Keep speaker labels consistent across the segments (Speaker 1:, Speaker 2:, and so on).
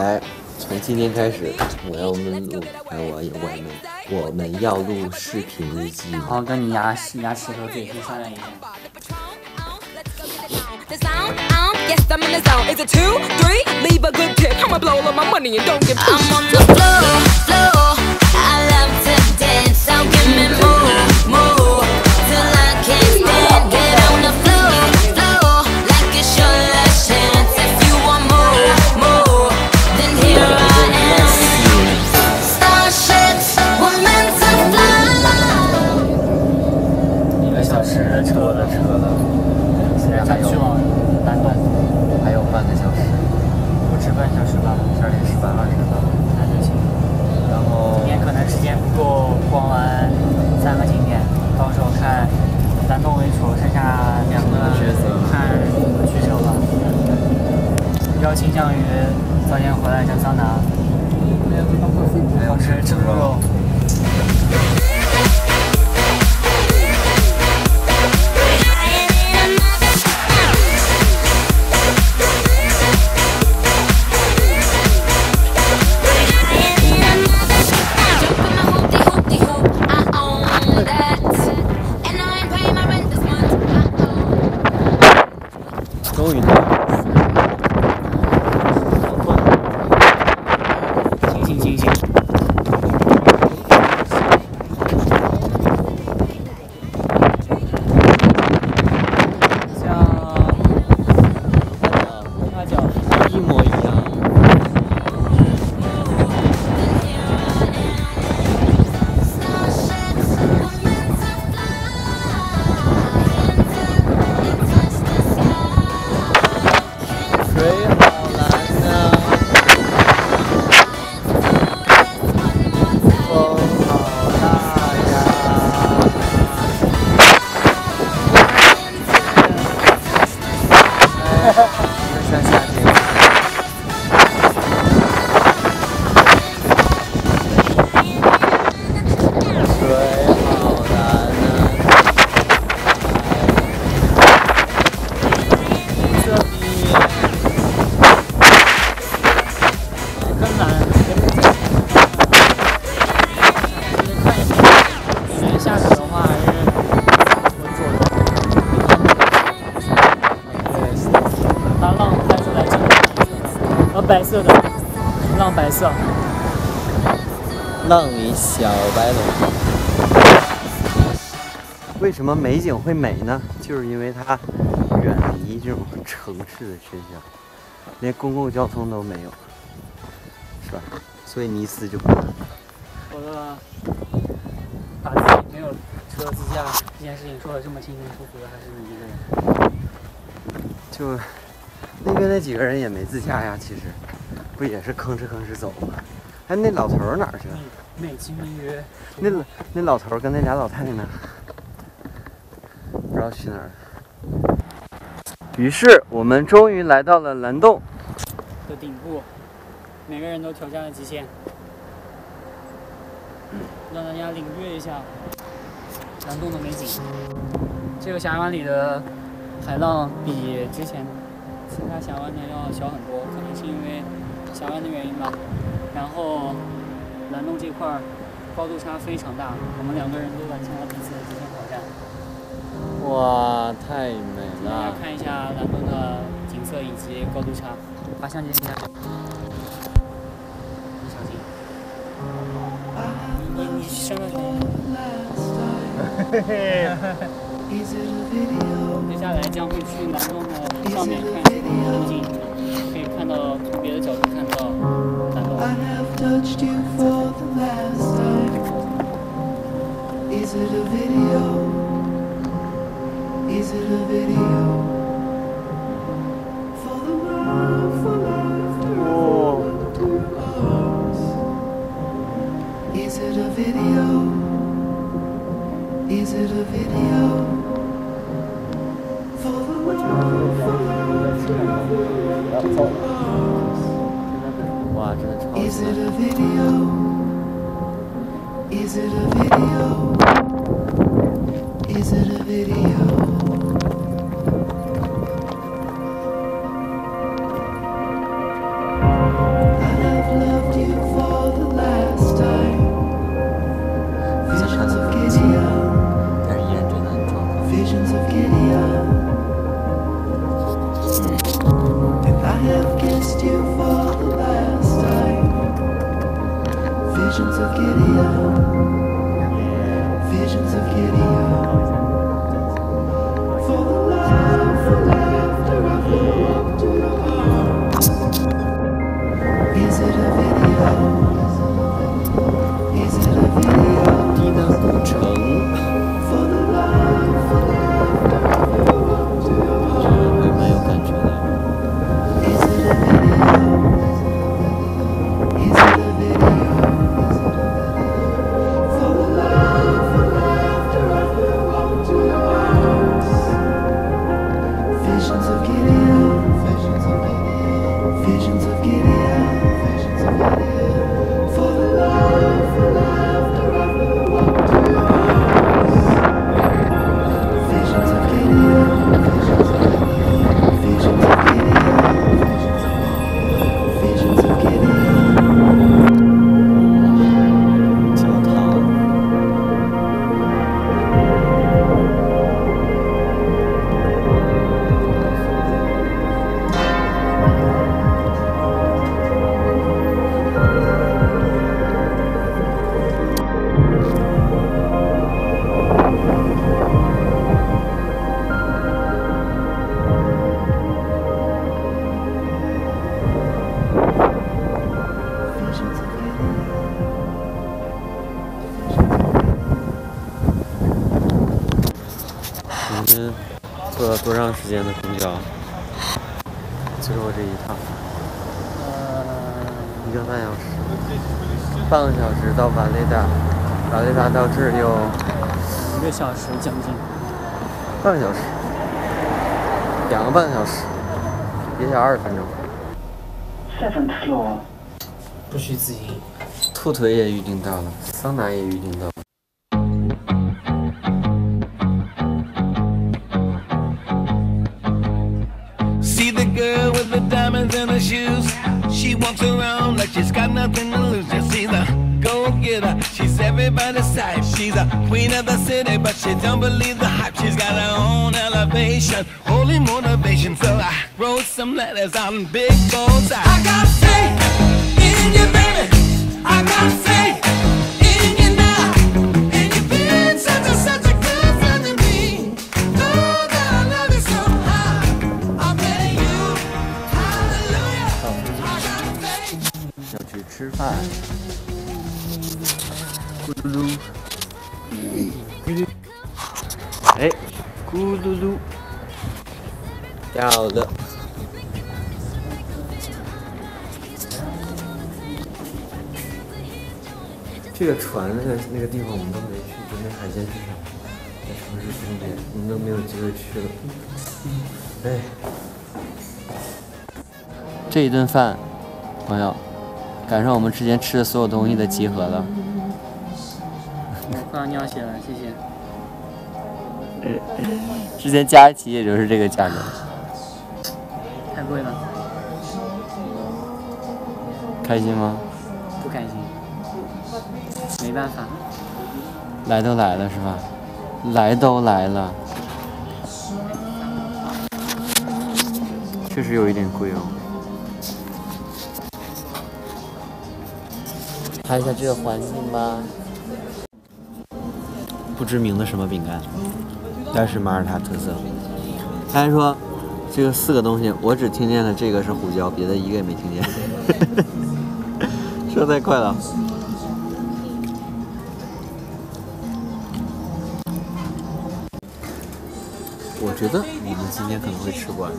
Speaker 1: 来，从今天开始，我要我们录，哎，我我们我们要录视频日记。
Speaker 2: 好，跟你牙齿牙齿和嘴型商量一下。较倾向于早点回来蒸桑拿，还有吃吃猪肉。白色的，浪白色，
Speaker 1: 浪里小白龙。为什么美景会美呢？就是因为它远离这种城市的喧嚣，连公共交通都没有，是吧？所以尼斯就不难。
Speaker 2: 我的把自己没有车自驾这件事情说的这么清清楚楚的，还是你一个人。
Speaker 1: 就那边那几个人也没自驾呀，其实不也是吭哧吭哧走吗？哎，那老头儿哪儿去了？
Speaker 2: 美美其名曰
Speaker 1: 那那老头儿跟那俩老太太呢？不知道去哪儿了。于是我们终于来到了蓝洞。
Speaker 2: 的顶部，每个人都挑战了极限，让大家领略一下蓝洞的美景。这个峡湾里的海浪比之前其他峡湾的要小很多，可能是因为峡湾的原因吧。然后蓝洞这块儿高度差非常大，我们两个人都完成了彼此的极限挑战。
Speaker 1: 哇，太美
Speaker 2: 大家
Speaker 1: 了！
Speaker 2: 看一下蓝洞的景色以及高度差，把相机停下。小心。你你你身份接下来将会去南洞的上面看风景，可以看到从别的角度看到南洞。
Speaker 3: I have touched you for the last time. Is it a video? Is it a video? Is it a video? Is it a video? Is it a video? giddy.
Speaker 1: 你们坐了多长时间的公交？最后这一趟
Speaker 2: 呃，
Speaker 1: 一个半小时，半个小时到瓦雷达，瓦雷达到这儿有
Speaker 2: 一个小时将近。
Speaker 1: 半个小时，两个半小时，也小二十分钟。
Speaker 4: Seventh floor.
Speaker 2: 不许自己。
Speaker 1: 兔腿也预定到了，桑拿也预定到了。
Speaker 5: Walks around like she's got nothing to lose. Just see the go getter. She's everybody's type. She's a queen of the city, but she don't believe the hype. She's got her own elevation, holy motivation. So I wrote some letters on big bullseye. I got faith in you, baby. I got faith
Speaker 1: 吃饭。咕噜噜，咕噜，哎，咕噜噜，掉了。这个船那个那个地方我们都没去，就那海鲜市场，在城市中间，我们都没有机会去了。哎，这一顿饭，朋友，赶上我们之前吃的所有东西的集合了。
Speaker 2: 我快要尿血了，谢谢。
Speaker 1: 之前加一起也就是这个价格。
Speaker 2: 太贵了，
Speaker 1: 开心吗？
Speaker 2: 不开心。没办法，
Speaker 1: 来都来了是吧？来都来了，确实有一点贵哦。看一下这个环境吧。不知名的什么饼干，但是马耳他特色。他还说，这个四个东西，我只听见了这个是胡椒，别的一个也没听见。说太快了。我觉得我们今天可能会吃不完。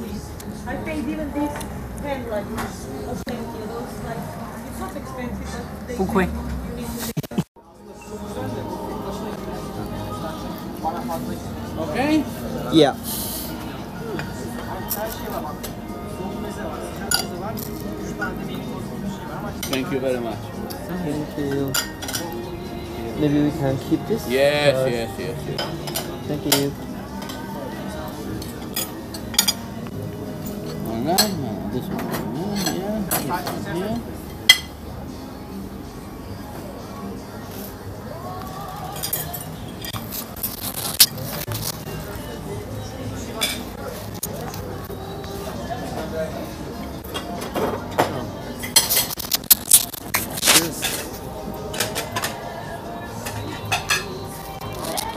Speaker 6: not expensive,
Speaker 2: okay?
Speaker 1: Yeah.
Speaker 7: Thank you very much.
Speaker 1: Thank you. Maybe we can keep this?
Speaker 7: Yes, yes, yes, yes.
Speaker 1: Thank you.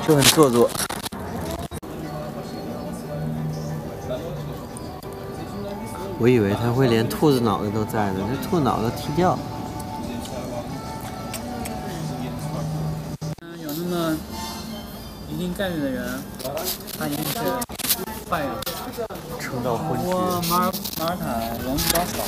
Speaker 1: 就很做作。我以为他会连兔子脑袋都在呢，这兔脑袋踢掉。
Speaker 2: 嗯，有那么一定概率的人，他一定是坏人。
Speaker 1: 撑到昏厥。
Speaker 2: 我马尔马尔塔人比较少。